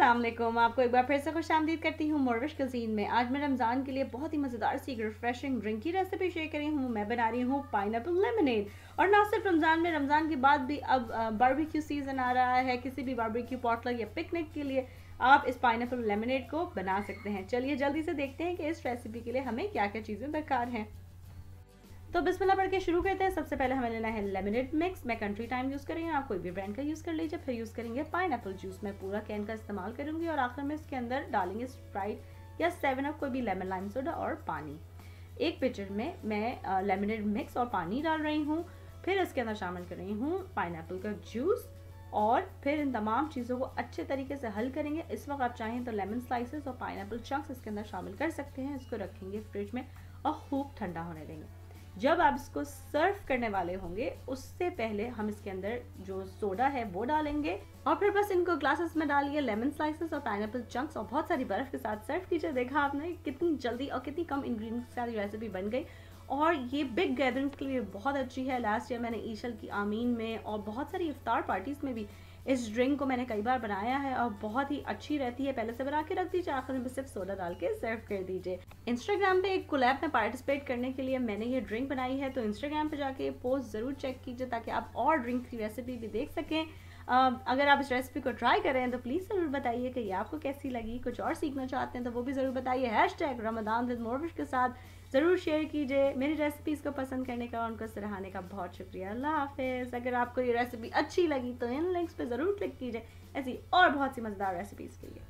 वालेकुम आपको एक बार फिर से खुश आमदीद करती हूँ मोरविश कजीन में। आज मैं रमज़ान के लिए बहुत ही मज़ेदार सी एक रिफ्रेशिंग ड्रिंक की रेसिपी शेयर करी हूँ। मैं बना रही हूँ पाइन लेमनेड और ना सिर्फ़ रमज़ान में, रमज़ान के बाद भी अब बारबेक्यू सीज़न आ रहा है किसी भी बारबेक्यू पॉटलक या पिकनिक के लिए। आप इस पाइन लेमनेड को बना सकते हैं। चलिए जल्दी से देखते हैं कि इस रेसिपी के लिए हमें क्या क्या चीज़ें दरकार हैं। तो बिस्मिल्लाह पढ़ के शुरू करते हैं। सबसे पहले हमें लेना है लेमिनेट मिक्स। मैं कंट्री टाइम यूज़ करेंगे, आप कोई भी ब्रांड का यूज़ कर लीजिए, फिर यूज़ करेंगे पाइन जूस। मैं पूरा कैन का इस्तेमाल करूँगी और आखिर में इसके अंदर डालेंगे स्प्राइट या सेवन अप कोई भी लेमन लाइम सोडा और पानी। एक पिक्चर में मैं लेमिनेट मिक्स और पानी डाल रही हूँ, फिर इसके अंदर शामिल कर रही हूँ पाइन का जूस और फिर इन तमाम चीज़ों को अच्छे तरीके से हल करेंगे। इस वक्त आप चाहें तो लेमन स्लाइसेस और पाइन चंक्स इसके अंदर शामिल कर सकते हैं। इसको रखेंगे फ्रिज में और खूब ठंडा होने देंगे। जब आप इसको सर्व करने वाले होंगे, उससे पहले हम इसके अंदर जो सोडा है, वो डालेंगे। और फिर बस इनको ग्लासेस में डालिए, लेमन स्लाइसेस और पाइन चंक्स और बहुत सारी बर्फ़ के साथ सर्व कीजिए। देखा आपने, कितनी जल्दी और कितनी कम इंग्रेडिएंट्स की रेसिपी बन गई। और ये बिग गैदरिंग के लिए बहुत अच्छी है। लास्ट ईयर मैंने ईशल की आमीन में और बहुत सारी इफ्तार पार्टीज़ में भी इस ड्रिंक को मैंने कई बार बनाया है और बहुत ही अच्छी रहती है। पहले से बना के रख दीजिए, आखिर में सिर्फ़ सोडा डाल के सर्व कर दीजिए। इंस्टाग्राम पे एक कोलैब में पार्टिसिपेट करने के लिए मैंने ये ड्रिंक बनाई है तो इंस्टाग्राम पे जाके पोस्ट ज़रूर चेक कीजिए ताकि आप और ड्रिंक की रेसिपी भी देख सकें। अगर आप इस रेसिपी को ट्राई करें तो प्लीज़ ज़रूर बताइए कि ये आपको कैसी लगी। कुछ और सीखना चाहते हैं तो वो भी ज़रूर बताइए। हैश टैग रमदान विद मोरविश के साथ ज़रूर शेयर कीजिए। मेरी रेसिपीज़ को पसंद करने का और उनको सराहने का बहुत शुक्रिया। अल्लाह हाफिज़। अगर आपको ये रेसिपी अच्छी लगी तो इन लिंक्स पर ज़रूर क्लिक कीजिए। ऐसी और बहुत सी मज़ेदार रेसिपीज़ के लिए।